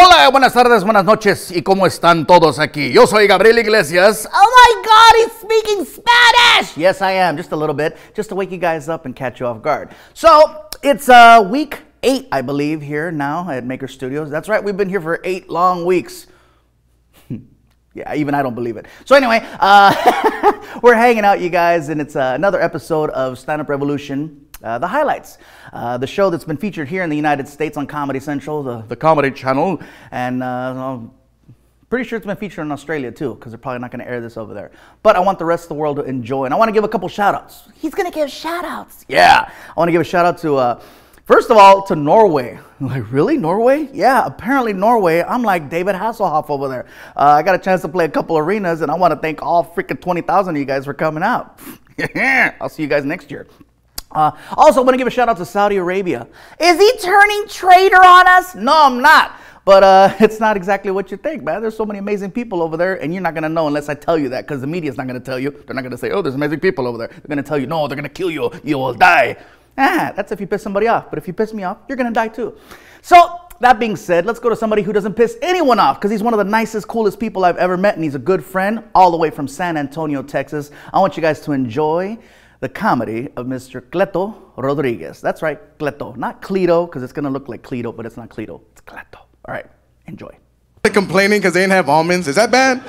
Hola, buenas tardes, buenas noches, y cómo están todos aquí. Yo soy Gabriel Iglesias. Oh my God, he's speaking Spanish! Yes, I am, just a little bit, just to wake you guys up and catch you off guard. So, it's uh, week eight, I believe, here now at Maker Studios. That's right, we've been here for eight long weeks. yeah, even I don't believe it. So, anyway, uh, we're hanging out, you guys, and it's uh, another episode of Stand Up Revolution. Uh, the highlights, uh, the show that's been featured here in the United States on Comedy Central, the, the Comedy Channel, and uh, I'm pretty sure it's been featured in Australia too, because they're probably not going to air this over there. But I want the rest of the world to enjoy, and I want to give a couple shout outs. He's gonna give shout outs. Yeah, I want to give a shout out to, uh, first of all, to Norway. I'm like, really? Norway? Yeah, apparently Norway. I'm like David Hasselhoff over there. Uh, I got a chance to play a couple arenas, and I want to thank all freaking 20,000 of you guys for coming out. I'll see you guys next year. Uh, also, want to give a shout out to Saudi Arabia. Is he turning traitor on us? No, I'm not. But uh, it's not exactly what you think, man. There's so many amazing people over there, and you're not gonna know unless I tell you that, because the media's not gonna tell you. They're not gonna say, "Oh, there's amazing people over there." They're gonna tell you, "No, they're gonna kill you. You will die." Ah, that's if you piss somebody off. But if you piss me off, you're gonna die too. So that being said, let's go to somebody who doesn't piss anyone off, because he's one of the nicest, coolest people I've ever met, and he's a good friend, all the way from San Antonio, Texas. I want you guys to enjoy the comedy of Mr. Cleto Rodriguez. That's right, Cleto. Not Cleto, because it's going to look like Cleto, but it's not Cleto. It's Cleto. All right, enjoy. They're complaining because they didn't have almonds. Is that bad?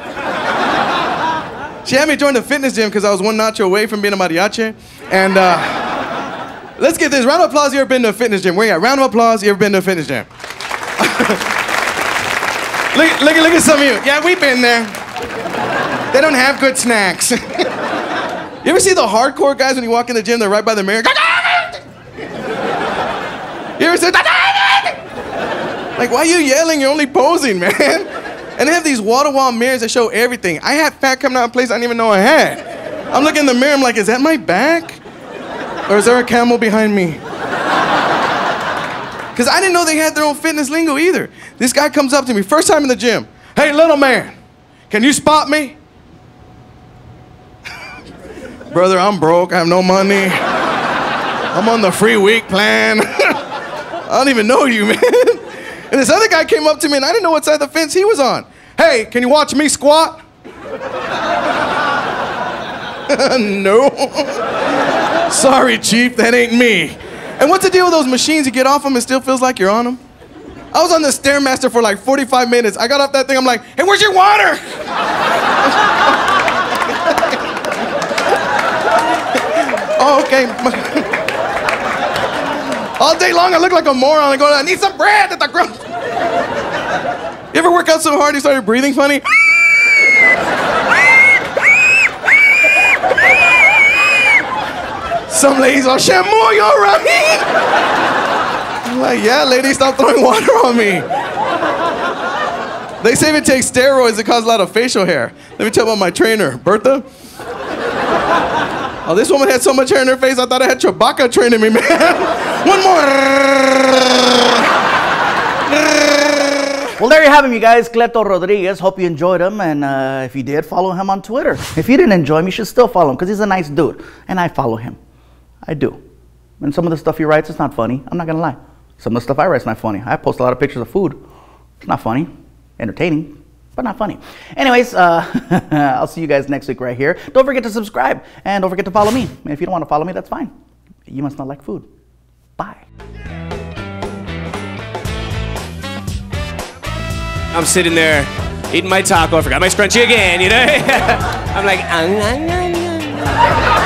she had me join the fitness gym because I was one nacho away from being a mariachi. And uh, let's get this. Round of applause. You ever been to a fitness gym? Where you at? Round of applause. You ever been to a fitness gym? look, look, look at some of you. Yeah, we've been there. They don't have good snacks. you ever see the hardcore guys when you walk in the gym? They're right by the mirror. You ever said? Like, why are you yelling? You're only posing, man. And they have these water wall mirrors that show everything. I had fat coming out of place I didn't even know I had. I'm looking in the mirror, I'm like, is that my back? Or is there a camel behind me? Because I didn't know they had their own fitness lingo either. This guy comes up to me, first time in the gym. Hey, little man, can you spot me? Brother, I'm broke, I have no money. I'm on the free week plan. I don't even know you, man. And this other guy came up to me and I didn't know what side of the fence he was on. Hey, can you watch me squat? no. Sorry, Chief, that ain't me. And what's the deal with those machines? You get off them and still feels like you're on them? I was on the Stairmaster for like 45 minutes. I got off that thing, I'm like, hey, where's your water? Okay. All day long, I look like a moron. I go, I need some bread at the gro-" You ever work out so hard you started breathing funny? Some ladies are Shamu, you alright? I'm like, yeah, lady, stop throwing water on me. They say if it takes steroids, it causes a lot of facial hair. Let me tell you about my trainer, Bertha. Oh, this woman had so much hair in her face, I thought I had Chewbacca training me, man. One more. Well, there you have him, you guys. Cleto Rodriguez. Hope you enjoyed him. And uh, if you did, follow him on Twitter. If you didn't enjoy him, you should still follow him because he's a nice dude. And I follow him. I do. And some of the stuff he writes is not funny. I'm not going to lie. Some of the stuff I write is not funny. I post a lot of pictures of food. It's not funny. Entertaining, but not funny. Anyways, uh, I'll see you guys next week right here. Don't forget to subscribe. And don't forget to follow me. And if you don't want to follow me, that's fine. You must not like food. Bye. I'm sitting there eating my taco. I forgot my scrunchie again, you know? I'm like, "Ah, ah, ah,